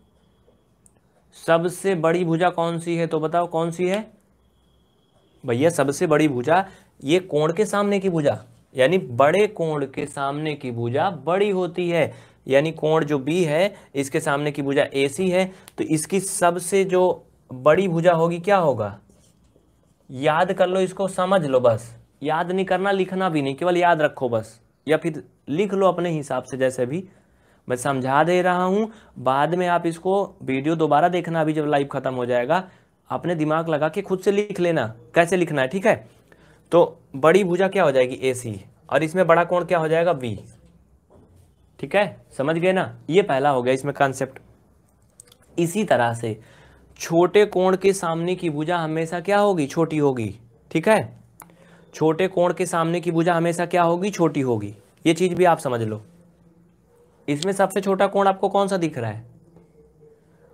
सबसे बड़ी भुजा कौन सी है तो बताओ कौन सी है? भैया सबसे बड़ी भुजा, ये कोण के सामने की भुजा। यानी बड़े कोण के सामने की भुजा बड़ी होती है। यानी कोण जो बी है, इसके सामने की भुजा ए सी है तो इसकी सबसे जो बड़ी भुजा होगी क्या होगा? याद कर लो इसको, समझ लो बस। याद नहीं करना, लिखना भी नहीं, केवल याद रखो बस। या फिर लिख लो अपने हिसाब से, जैसे भी। मैं समझा दे रहा हूँ, बाद में आप इसको वीडियो दोबारा देखना, अभी जब लाइव ख़त्म हो जाएगा। अपने दिमाग लगा के खुद से लिख लेना। कैसे लिखना है, ठीक है? तो बड़ी भुजा क्या हो जाएगी? ए सी और इसमें बड़ा कोण क्या हो जाएगा? वी ठीक है? समझ गए ना? ये पहला हो गया इसमें कॉन्सेप्ट इसी तरह से छोटे कोण के सामने की भुजा हमेशा क्या होगी? छोटी होगी। ठीक है? छोटे कोण के सामने की भुजा हमेशा क्या होगी? छोटी होगी। ये चीज़ भी आप समझ लो। इसमें सबसे छोटा कोण आपको कौन सा दिख रहा है?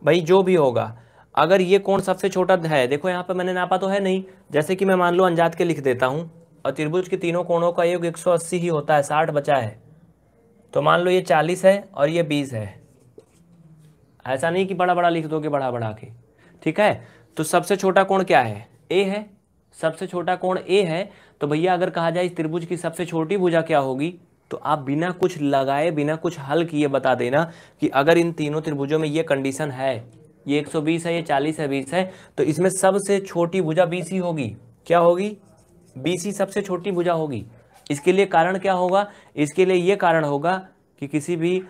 भाई, जो भी होगा। अगर ये कोण सबसे छोटा है, देखो यहाँ पे मैंने नापा तो है नहीं। जैसे कि मैं मान लो अंजात के लिख देता हूँ, और त्रिभुज के तीनों कोणों का योग 180 ही होता है 60 बचा है। तो मान लो ये 40 है और ये 20 है। ऐसा नहीं कि बड़ा बड़ा लिख दोगे बड़ा बड़ा के। ठीक है? तो सबसे छोटा कोण क्या है? ए है। सबसे छोटा कोण ए है। तो भैया अगर कहा जाए इस त्रिभुज की सबसे छोटी भुजा क्या होगी? तो आप बिना कुछ लगाए, बिना कुछ हल किए बता देना कि अगर इन तीनों त्रिभुजों में ये कंडीशन है ये 120 है, ये 40 है 20 है। तो इसमें सबसे छोटी भुजा ही होगी। क्या होगी? ही सबसे छोटी भुजा होगी। इसके लिए कारण क्या होगा? इसके लिए ये कारण होगा कि किसी भी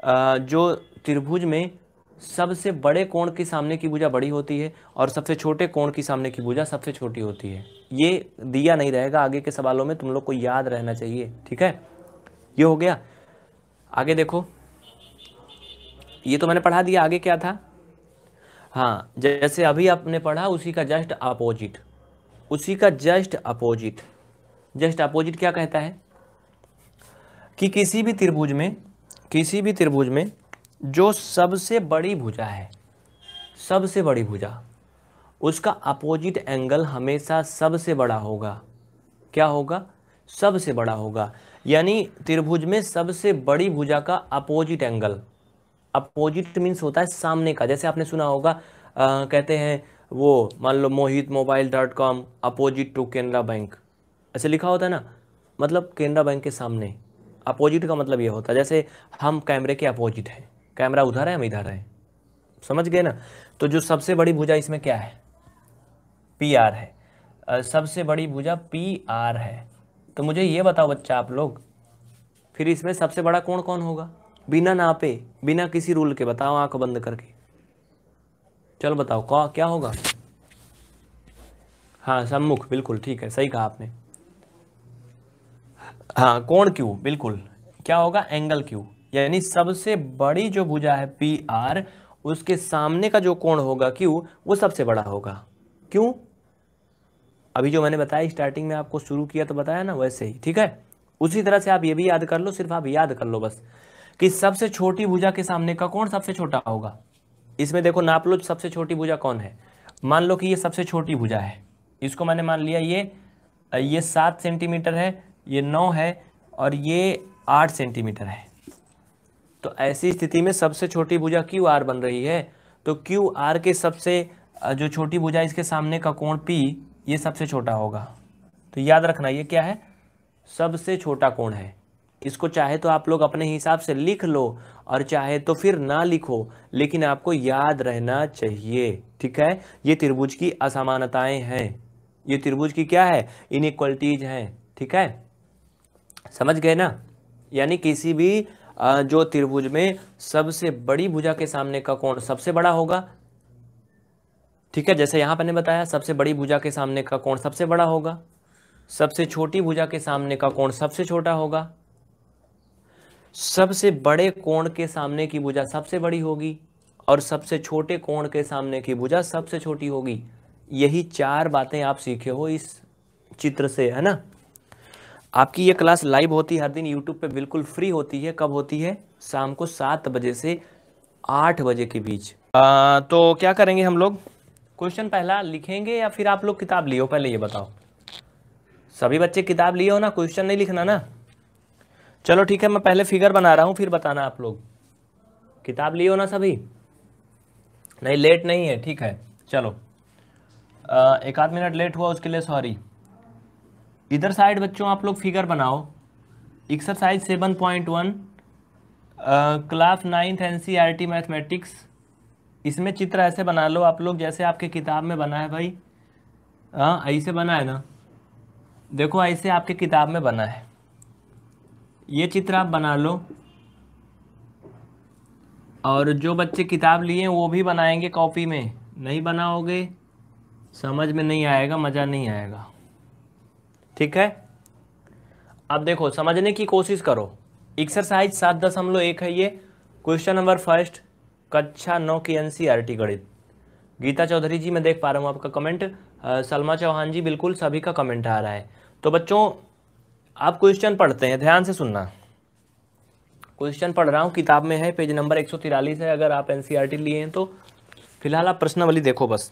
जो त्रिभुज में सबसे बड़े कोण के सामने की भुजा बड़ी होती है और सबसे छोटे कोण की सामने की भुजा सबसे छोटी होती है। ये दिया नहीं रहेगा। आगे के सवालों में तुम लोग को याद रहना चाहिए। ठीक है? ये हो गया। आगे देखो। ये तो मैंने पढ़ा दिया। आगे क्या था? हाँ जैसे अभी आपने पढ़ा, उसी का जस्ट अपोजिट उसी का जस्ट अपोजिट जस्ट अपोजिट क्या कहता है? कि किसी भी त्रिभुज में, किसी भी त्रिभुज में जो सबसे बड़ी भुजा है, सबसे बड़ी भुजा, उसका अपोजिट एंगल हमेशा सबसे बड़ा होगा। क्या होगा? सबसे बड़ा होगा। यानी त्रिभुज में सबसे बड़ी भुजा का अपोजिट एंगल अपोजिट मीन्स होता है सामने का। जैसे आपने सुना होगा आ, कहते हैं वो मान लो Mohit mobile dot com opposite to Canara Bank. ऐसे लिखा होता है ना मतलब केनरा बैंक के सामने। अपोजिट का मतलब ये होता है जैसे हम कैमरे के अपोजिट हैं। कैमरा उधर है हम इधर हैं। समझ गए ना? तो जो सबसे बड़ी भुजा इसमें क्या है? पी आर है। सबसे बड़ी भुजा पी आर है। तो मुझे ये बताओ बच्चा आप लोग फिर इसमें सबसे बड़ा कौन कौन होगा? बिना नापे, बिना किसी रूल के बताओ आँख बंद करके। चलो बताओ कौ क्या होगा? हाँ सम्मुख, बिल्कुल, ठीक है, सही कहा आपने। हाँ कोण क्यू बिल्कुल। क्या होगा? एंगल क्यू यानी सबसे बड़ी जो भुजा है पी आर उसके सामने का जो कोण होगा क्यू वो सबसे बड़ा होगा। क्यों? अभी जो मैंने बताया स्टार्टिंग में आपको शुरू किया तो बताया ना, वैसे ही, ठीक है? उसी तरह से आप ये भी याद कर लो, सिर्फ़ आप याद कर लो बस। कि सबसे छोटी भुजा के सामने का कौन सबसे छोटा होगा? इसमें देखो नाप लो सबसे छोटी भुजा कौन है? मान लो कि ये सबसे छोटी भुजा है। इसको मैंने मान लिया, ये ये सात सेंटीमीटर है, ये नौ है और ये आठ सेंटीमीटर है। तो ऐसी स्थिति में सबसे छोटी भुजा क्यू आर बन रही है? तो क्यू आर के सबसे जो छोटी भुजा इसके सामने का कोण पी, ये सबसे छोटा होगा। तो याद रखना, ये क्या है? सबसे छोटा कोण है। इसको चाहे तो आप लोग अपने हिसाब से लिख लो और चाहे तो फिर ना लिखो, लेकिन आपको याद रहना चाहिए, ठीक है? ये त्रिभुज की असमानताएँ हैं। ये त्रिभुज की क्या है? इनइक्वलिटीज हैं, ठीक है? समझ गए ना? यानी किसी भी जो त्रिभुज में सबसे बड़ी भुजा के सामने का कोण सबसे बड़ा होगा, ठीक है? जैसे यहाँ पर ने बताया, सबसे बड़ी भुजा के सामने का कोण सबसे बड़ा होगा, सबसे छोटी भुजा के सामने का कोण सबसे छोटा होगा सबसे बड़े कोण के सामने की भुजा सबसे बड़ी होगी और सबसे छोटे कोण के सामने की भुजा सबसे छोटी होगी। यही चार बातें आप सीखे हो इस चित्र से है ना? आपकी ये क्लास लाइव होती है हर दिन यूट्यूब पे बिल्कुल फ्री होती है। कब होती है? शाम को सात बजे से आठ बजे के बीच। आ, तो क्या करेंगे हम लोग? क्वेश्चन पहला लिखेंगे या फिर आप लोग किताब लियो पहले ये बताओ। सभी बच्चे किताब लिए हो ना? क्वेश्चन नहीं लिखना ना? चलो ठीक है, मैं पहले फिगर बना रहा हूँ, फिर बताना आप लोग। किताब लिए हो ना सभी? नहीं लेट नहीं है, ठीक है, चलो। एक आध मिनट लेट हुआ उसके लिए सॉरी इधर साइड बच्चों, आप लोग फिगर बनाओ। Exercise seven point one class ninth N C R T mathematics इसमें चित्र ऐसे बना लो आप लोग, जैसे आपके किताब में बना है भाई। हाँ ऐसे बना है ना। देखो, ऐसे आपके किताब में बना है। ये चित्र आप बना लो। और जो बच्चे किताब लिए वो भी बनाएँगे कॉपी में। नहीं बनाओगे, समझ में नहीं आएगा, मज़ा नहीं आएगा। ठीक है? अब देखो, समझने की कोशिश करो। एक्सरसाइज सात दशमलव एक है ये। क्वेश्चन नंबर फ़र्स्ट कक्षा नौ की एन गणित। गीता चौधरी जी, मैं देख पा रहा हूँ आपका कमेंट सलमा चौहान जी, बिल्कुल सभी का कमेंट आ रहा है। तो बच्चों आप क्वेश्चन पढ़ते हैं, ध्यान से सुनना। क्वेश्चन पढ़ रहा हूँ, किताब में है पेज नंबर एक है, अगर आप एन e लिए हैं तो। फ़िलहाल आप प्रश्नावली देखो बस।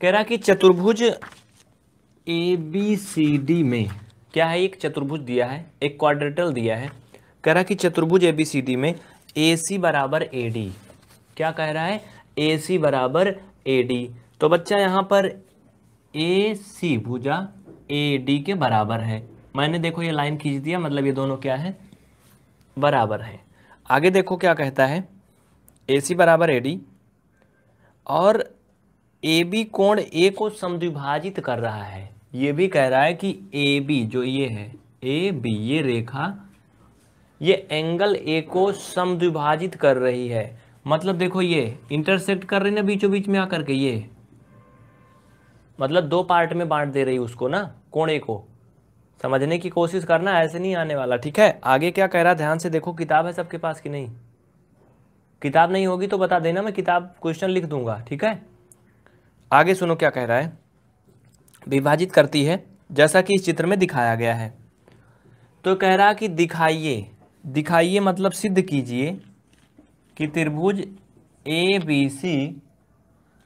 कह रहा कि चतुर्भुज ए बी सी डी में क्या है? एक चतुर्भुज दिया है, एक क्वाड्रेटल दिया है। कह रहा कि चतुर्भुज ए बी सी डी में ए सी बराबर ए डी क्या कह रहा है? ए सी बराबर ए डी तो बच्चा, यहाँ पर ए सी भुजा ए डी के बराबर है। मैंने देखो ये लाइन खींच दिया मतलब ये दोनों क्या है? बराबर है। आगे देखो क्या कहता है। ए सी बराबर ए डी और ए बी कोण ए को समद्विभाजित कर रहा है। ये भी कह रहा है कि ए बी जो ये है ए बी ये रेखा, ये एंगल ए को समद्विभाजित कर रही है। मतलब देखो ये इंटरसेक्ट कर रही ना बीचों बीच में आकर के ये। मतलब दो पार्ट में बांट दे रही उसको ना, कोणे को। समझने की कोशिश करना, ऐसे नहीं आने वाला, ठीक है? आगे क्या कह रहा, ध्यान से देखो, किताब है सबके पास कि नहीं? किताब नहीं होगी तो बता देना, मैं किताब क्वेश्चन लिख दूँगा, ठीक है? आगे सुनो क्या कह रहा है। विभाजित करती है, जैसा कि इस चित्र में दिखाया गया है। तो कह रहा कि दिखाइए दिखाइए मतलब सिद्ध कीजिए कि त्रिभुज ए, बी, सी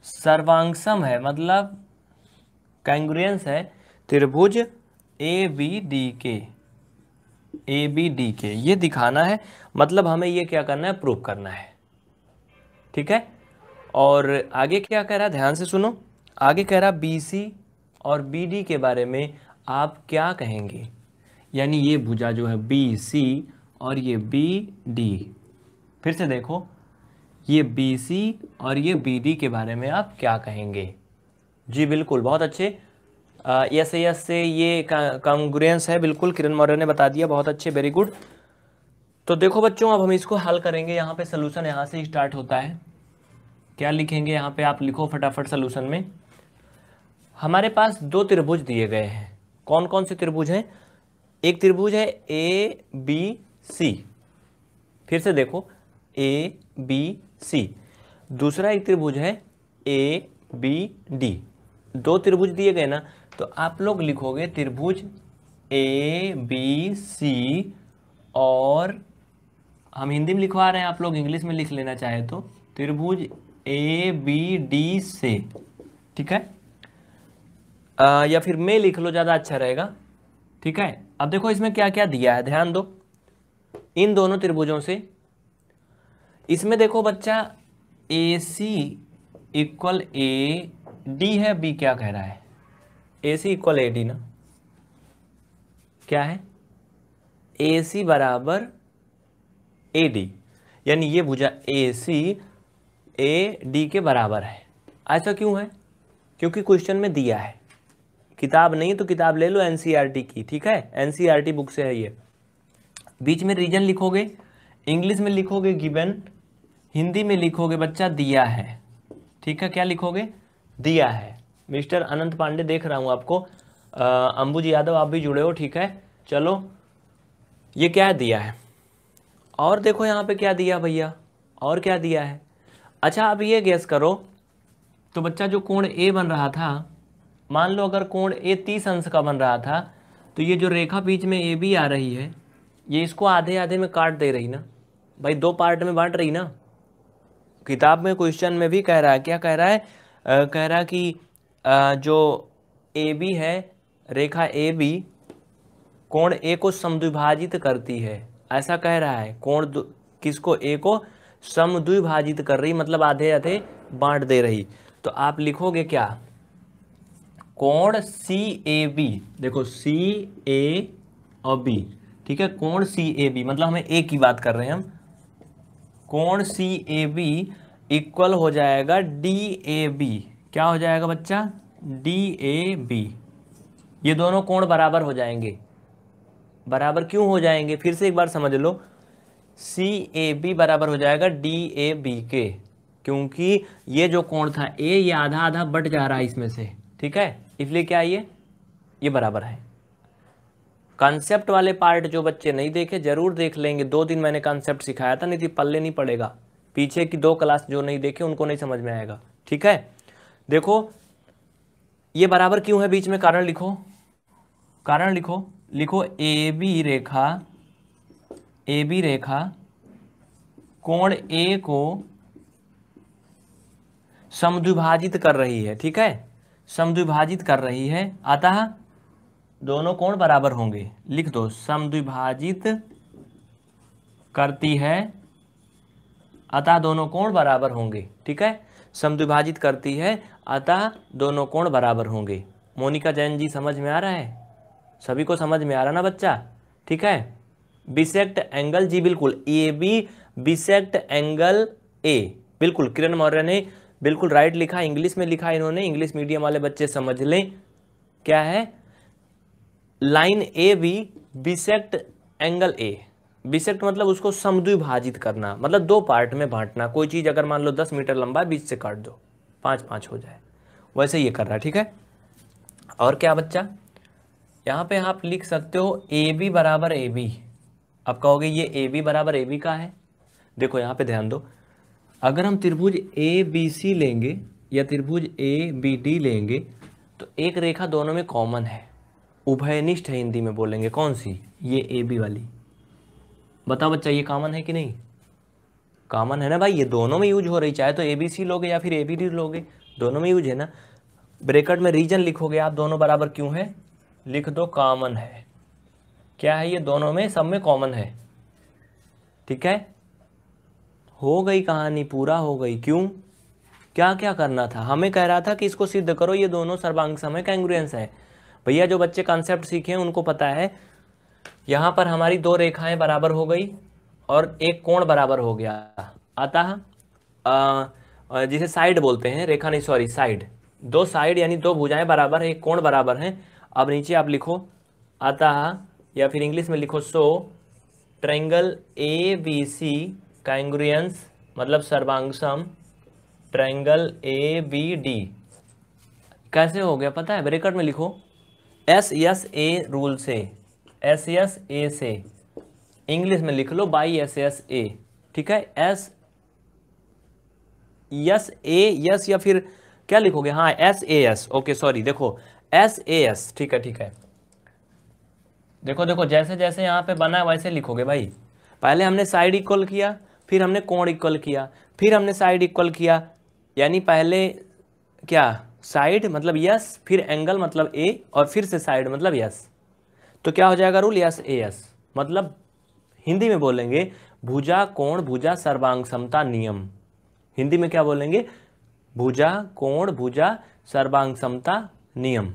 सर्वांगसम है मतलब कैंग्रुएंस है, त्रिभुज ए बी डी के ए बी डी के ये दिखाना है मतलब हमें ये क्या करना है प्रूव करना है। ठीक है? और आगे क्या कह रहा है? ध्यान से सुनो। आगे कह रहा बी सी और बी डी के बारे में आप क्या कहेंगे? यानी ये भुजा जो है बी सी और ये बी डी फिर से देखो, ये बी सी और ये बी डी के बारे में आप क्या कहेंगे? जी, बिल्कुल, बहुत अच्छे। यस यस, से ये कॉन्ग्रेंस है, बिल्कुल, किरण मौर्य ने बता दिया, बहुत अच्छे वेरी गुड तो देखो बच्चों, अब हम इसको हल करेंगे, यहाँ पे सोल्यूशन यहाँ से स्टार्ट होता है। क्या लिखेंगे यहाँ पे, आप लिखो फटाफट सोल्यूशन में। हमारे पास दो त्रिभुज दिए गए हैं। कौन कौन से त्रिभुज हैं? एक त्रिभुज है ए बी सी फिर से देखो ए बी सी दूसरा एक त्रिभुज है ए बी डी दो त्रिभुज दिए गए ना तो आप लोग लिखोगे त्रिभुज ए बी सी और हम हिंदी में लिखवा रहे हैं आप लोग इंग्लिश में लिख लेना चाहे तो। त्रिभुज ए बी डी से ठीक है? आ, या फिर मैं लिख लो ज़्यादा अच्छा रहेगा ठीक है? अब देखो इसमें क्या क्या दिया है ध्यान दो। इन दोनों त्रिभुजों से इसमें देखो बच्चा A C equal A D है, बी क्या कह रहा है? ए सी इक्वल ए डी ना? क्या है? ए सी बराबर ए डी यानी ये भुजा ए सी ए डी के बराबर है। ऐसा क्यों है? क्योंकि क्वेश्चन में दिया है। किताब नहीं तो किताब ले लो एनसीईआरटी की, ठीक है? एनसीईआरटी बुक से है ये। बीच में रीजन लिखोगे इंग्लिश में लिखोगे गिवन हिंदी में लिखोगे, बच्चा दिया है। ठीक है, क्या लिखोगे? दिया है। मिस्टर अनंत पांडे देख रहा हूँ आपको। अंबुज यादव, आप भी जुड़े हो, ठीक है? चलो, ये क्या दिया है? और देखो यहाँ पे क्या दिया भैया, और क्या दिया है? अच्छा आप ये गैस करो तो बच्चा, जो कोण ए बन रहा था, मान लो अगर कोण ए तीस अंश का बन रहा था तो ये जो रेखा बीच में ए बी आ रही है, ये इसको आधे आधे में काट दे रही ना? भाई, दो पार्ट में बांट रही ना? किताब में क्वेश्चन में भी कह रहा है, क्या कह रहा है? कह रहा कि जो ए बी है, रेखा ए बी, कोण ए को समद्विभाजित करती है। ऐसा कह रहा है। कोण किसको? ए को समद्विभाजित कर रही मतलब आधे आधे बांट दे रही। तो आप लिखोगे क्या? कोण सी ए बी, देखो सी ए और बी, ठीक है? कोण सी ए बी मतलब हमें ए की बात कर रहे हैं हम। कोण सी ए बी इक्वल हो जाएगा डी ए बी क्या हो जाएगा बच्चा? डी ए बी ये दोनों कोण बराबर हो जाएँगे। बराबर क्यों हो जाएँगे? फिर से एक बार समझ लो। सी ए बी बराबर हो जाएगा डी ए बी के, क्योंकि ये जो कोण था ए ये आधा आधा बट जा रहा है इसमें से। ठीक है? इसलिए क्या ये? ये बराबर है। कॉन्सेप्ट वाले पार्ट जो बच्चे नहीं देखे, ज़रूर देख लेंगे। दो दिन मैंने कॉन्सेप्ट सिखाया था, नहीं थी पल्ले नहीं पड़ेगा। पीछे की दो क्लास जो नहीं देखे, उनको नहीं समझ में आएगा। ठीक है? देखो, ये बराबर क्यों है बीच में? कारण लिखो। कारण लिखो। लिखो A B Rekha, A B रेखा कोण ए को समद्विभाजित कर रही है। ठीक है? समद्विभाजित कर रही है। अतः दोनों कोण बराबर होंगे। लिख दो, समद्विभाजित करती है अतः दोनों कोण बराबर होंगे, ठीक है? समद्विभाजित करती है, अतः दोनों कोण बराबर होंगे। मोनिका जैन जी, समझ में आ रहा है? सभी को समझ में आ रहा ना बच्चा? ठीक है? बिसेक्ट एंगल जी, बिल्कुल। A B bisect angle A बिल्कुल, किरण मौर्य ने बिल्कुल राइट लिखा इंग्लिश में लिखा, इन्होंने। इंग्लिश मीडियम वाले बच्चे समझ लें। क्या है? Line A B bisect angle A bisect मतलब उसको समद्विभाजित करना मतलब दो पार्ट में बांटना। कोई चीज़ अगर मान लो दस मीटर लंबा बीच से काट दो। पाँच पाँच हो जाए। वैसे ये कर रहा है, ठीक है? और क्या बच्चा? यहाँ पे आप लिख सकते हो ए बी बराबर ए बी आप कहोगे ये ए बी बराबर ए बी का है? देखो, यहाँ पे ध्यान दो। अगर हम त्रिभुज ए बी सी लेंगे या त्रिभुज ए बी डी लेंगे तो एक रेखा दोनों में कॉमन है। उभयनिष्ठ है हिंदी में बोलेंगे। कौन सी? ये ए बी वाली। बताओ बच्चा, ये कॉमन है कि नहीं? कॉमन है ना भाई, ये दोनों में यूज़ हो रही, चाहे तो ए बी सी लोगे या फिर ए बी डी लोगे, दोनों में यूज़ है ना? ब्रेकट में रीजन लिखोगे आप, दोनों बराबर क्यों है? लिख दो कॉमन है। क्या है ये दोनों में? सब में कॉमन है। ठीक है? हो गई कहानी, पूरा हो गई। क्यों? क्या क्या करना था? हमें कह रहा था कि इसको सिद्ध करो, ये दोनों सर्वांग समय कैंग्रुएंस है। भैया, जो बच्चे कॉन्सेप्ट सीखे हैं, उनको पता है यहाँ पर हमारी दो रेखाएँ बराबर हो गई और एक कोण बराबर हो गया। अतः जिसे साइड बोलते हैं, रेखा नहीं सॉरी साइड दो साइड यानी दो भुजाएँ बराबर है, एक कोण बराबर हैं। अब नीचे आप लिखो। अतः, या फिर इंग्लिश में लिखो सो triangle A B C congruence मतलब सर्वांगसम ट्रायंगल ए बी डी कैसे हो गया? पता है? ब्रेकट में लिखो। एस एस ए रूल से। एस एस ए से। इंग्लिश में लिख लो बाई एस एस ए ठीक है? एस यस ए यस या फिर क्या लिखोगे? हाँ S A S okay sorry देखो एस ए एस ठीक है ठीक है। देखो देखो, जैसे जैसे यहाँ पे बना है, वैसे लिखोगे भाई। पहले हमने साइड इक्वल किया, फिर हमने कोण इक्वल किया, फिर हमने साइड इक्वल किया, यानी पहले क्या? साइड मतलब यस फिर एंगल मतलब ए और फिर से साइड मतलब यस तो क्या हो जाएगा रूल यस ए यस मतलब हिंदी में बोलेंगे, भुजा कोण, भुजा सर्वांग समता नियम. हिंदी में क्या बोलेंगे? भुजा कोण, भुजा सर्वांग समता नियम.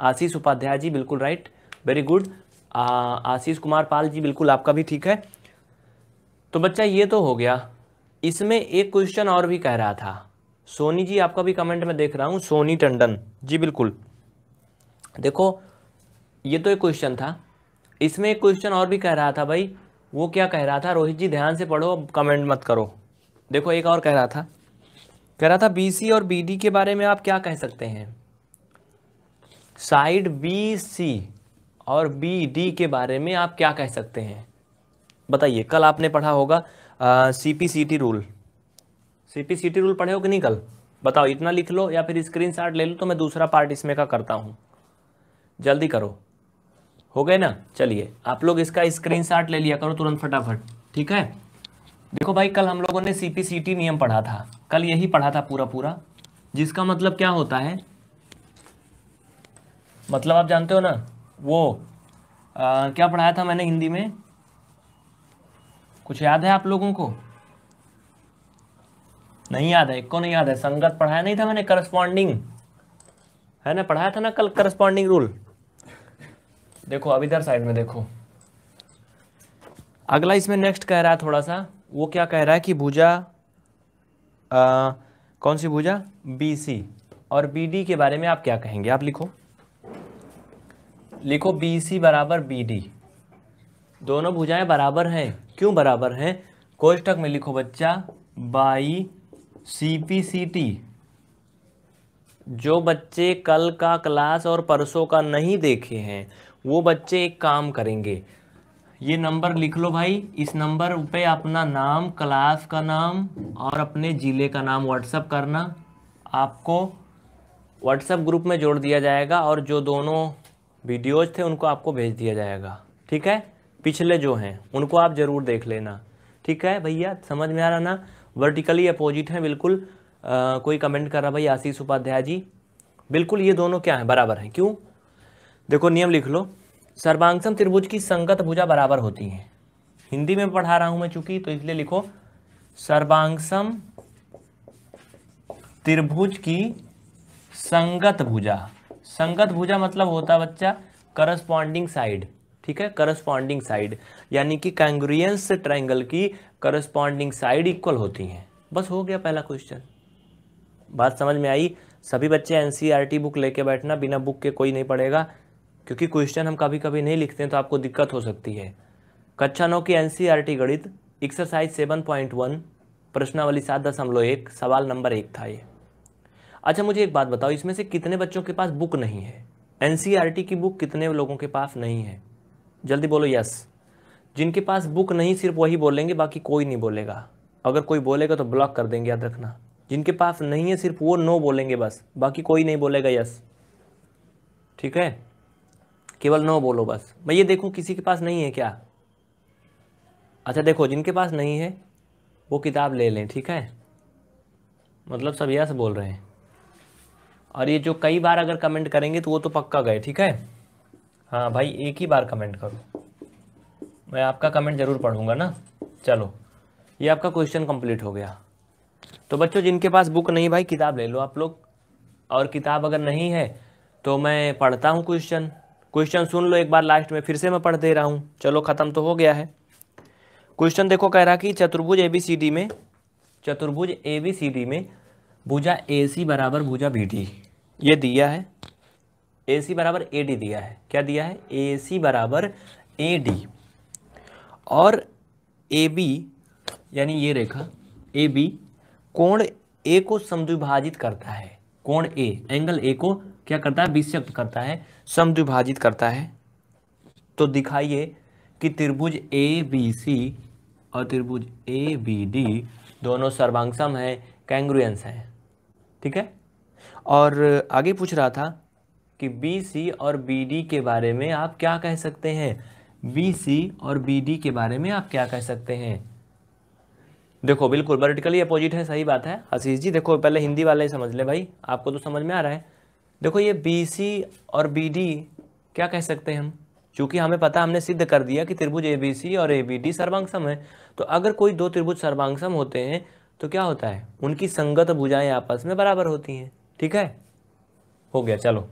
आशीष उपाध्याय जी, बिल्कुल right very good Ashish Kumar Pal ji, बिल्कुल आपका भी ठीक है। तो बच्चा, ये तो हो गया। इसमें एक क्वेश्चन और भी कह रहा था। सोनी जी, आपका भी कमेंट में देख रहा हूँ। सोनी टंडन। जी, बिल्कुल। देखो ये तो एक क्वेश्चन था। इसमें एक क्वेश्चन और भी कह रहा था भाई। वो क्या कह रहा था? रोहित जी, ध्यान से पढ़ो कमेंट मत करो। देखो, एक और कह रहा था। कह रहा था बीसी और बीडी के बारे में आप क्या कह सकते हैं? साइड बी सी और बी डी के बारे में आप क्या कह सकते हैं? बताइए, कल आपने पढ़ा होगा C P C T rule C P C T rule पढ़े हो कि नहीं कल? बताओ, इतना लिख लो या फिर स्क्रीन शॉट ले लो तो मैं दूसरा पार्ट इसमें का करता हूँ। जल्दी करो। हो गए ना? चलिए आप लोग इसका स्क्रीन शॉट ले लिया करो तुरंत फटाफट ठीक है? देखो भाई कल हम लोगों ने सी पी सी टी नियम पढ़ा था। कल यही पढ़ा था पूरा पूरा जिसका मतलब क्या होता है? मतलब आप जानते हो ना वो आ, क्या पढ़ाया था मैंने हिंदी में? कुछ याद है आप लोगों को? नहीं याद है एक को नहीं याद है। संगत पढ़ाया नहीं था मैंने करस्पॉन्डिंग है ना पढ़ाया था ना कल करस्पॉन्डिंग रूल देखो, अब इधर साइड में देखो। अगला इसमें नेक्स्ट कह रहा है थोड़ा सा। वो क्या कह रहा है कि भुजा कौन सी भुजा? सी और बी डी के बारे में आप क्या कहेंगे? आप लिखो। लिखो बी सी बराबर बी डी दोनों भुजाएँ बराबर हैं। क्यों बराबर हैं? कोष्टक में लिखो बच्चा, बाई सीपीसीटी जो बच्चे कल का क्लास और परसों का नहीं देखे हैं वो बच्चे एक काम करेंगे। ये नंबर लिख लो भाई। इस नंबर पे अपना नाम क्लास का नाम और अपने ज़िले का नाम व्हाट्सअप करना। आपको व्हाट्सअप ग्रुप में जोड़ दिया जाएगा और जो दोनों वीडियोज़ थे उनको आपको भेज दिया जाएगा। ठीक है? पिछले जो हैं उनको आप ज़रूर देख लेना। ठीक है भैया? समझ में आ रहा ना? वर्टिकली अपोजिट हैं बिल्कुल। आ, कोई कमेंट कर रहा भाई? आशीष उपाध्याय जी। बिल्कुल ये दोनों क्या है? बराबर हैं। क्यों? देखो, नियम लिख लो। सर्वांगसम त्रिभुज की संगत भुजा बराबर होती हैं। हिंदी में पढ़ा रहा हूँ मैं चूँकि तो इसलिए लिखो सर्वांगसम त्रिभुज की संगत भुजा। संगत भुजा मतलब होता है बच्चा करस्पॉन्डिंग साइड ठीक है? करस्पॉन्डिंग साइड यानी कि कैंग्रियंस ट्राइंगल की करस्पॉन्डिंग साइड इक्वल होती हैं। बस हो गया पहला क्वेश्चन बात समझ में आई? सभी बच्चे एन बुक लेके बैठना, बिना बुक के कोई नहीं पढ़ेगा। क्योंकि क्वेश्चन हम कभी कभी नहीं लिखते हैं तो आपको दिक्कत हो सकती है। कक्षा नौ की एन गणित एक्सरसाइज सेवन पॉइंट वन प्रश्नावली सात दशमलव एक, सवाल नंबर एक था ये। अच्छा मुझे एक बात बताओ, इसमें से कितने बच्चों के पास बुक नहीं है? एन की बुक कितने लोगों के पास नहीं है? जल्दी बोलो यस जिनके पास बुक नहीं, सिर्फ़ वही बोलेंगे, बाकी कोई नहीं बोलेगा। अगर कोई बोलेगा तो ब्लॉक कर देंगे, याद रखना। जिनके पास नहीं है, सिर्फ़ वो नो बोलेंगे बस, बाकी कोई नहीं बोलेगा यस ठीक है? केवल नो बोलो बस। मैं ये देखूँ किसी के पास नहीं है क्या? अच्छा देखो, जिनके पास नहीं है, वो किताब ले लें, ठीक है? मतलब सब यस बोल रहे हैं। और ये जो कई बार अगर कमेंट करेंगे तो वो तो पक्का गए, ठीक है? हाँ भाई, एक ही बार कमेंट करो। मैं आपका कमेंट ज़रूर पढ़ूँगा ना? चलो, ये आपका क्वेश्चन कंप्लीट हो गया। तो बच्चों, जिनके पास बुक नहीं भाई, किताब ले लो आप लोग। और किताब अगर नहीं है तो मैं पढ़ता हूँ क्वेश्चन। क्वेश्चन सुन लो एक बार लास्ट में, फिर से मैं पढ़ दे रहा हूँ। चलो, ख़त्म तो हो गया है। क्वेश्चन देखो, कह रहा कि चतुर्भुज ए बी सी डी में, चतुर्भुज ए बी सी डी में भुजा ए सी बराबर भुजा बी डी ये दिया है। ए सी बराबर ए डी दिया है। क्या दिया है? ए सी बराबर ए डी और ए बी यानी ये रेखा ए बी कोण ए को समद्विभाजित करता है। कोण ए एंगल ए को क्या करता है? विषक्त करता है। समद्विभाजित करता है। तो दिखाइए कि त्रिभुज ए बी सी और त्रिभुज ए बी डी दोनों सर्वांगसम है कैंग्रुएंस है। ठीक है? और आगे पूछ रहा था कि बी सी और बी डी के बारे में आप क्या कह सकते हैं? बी सी और बी डी के बारे में आप क्या कह सकते हैं? देखो, बिल्कुल वर्टिकली अपोजिट है, सही बात है। आशीष जी, देखो, पहले हिंदी वाले समझ ले भाई। आपको तो समझ में आ रहा है। देखो ये बी सी और बी डी क्या कह सकते हैं हम? चूँकि हमें पता हमने सिद्ध कर दिया कि त्रिभुज ए बी सी और ए बी डी सर्वांगसम है। तो अगर कोई दो त्रिभुज सर्वांगसम होते हैं तो क्या होता है? उनकी संगत भुजाएँ आपस में बराबर होती हैं। ठीक है? हो गया, चलो।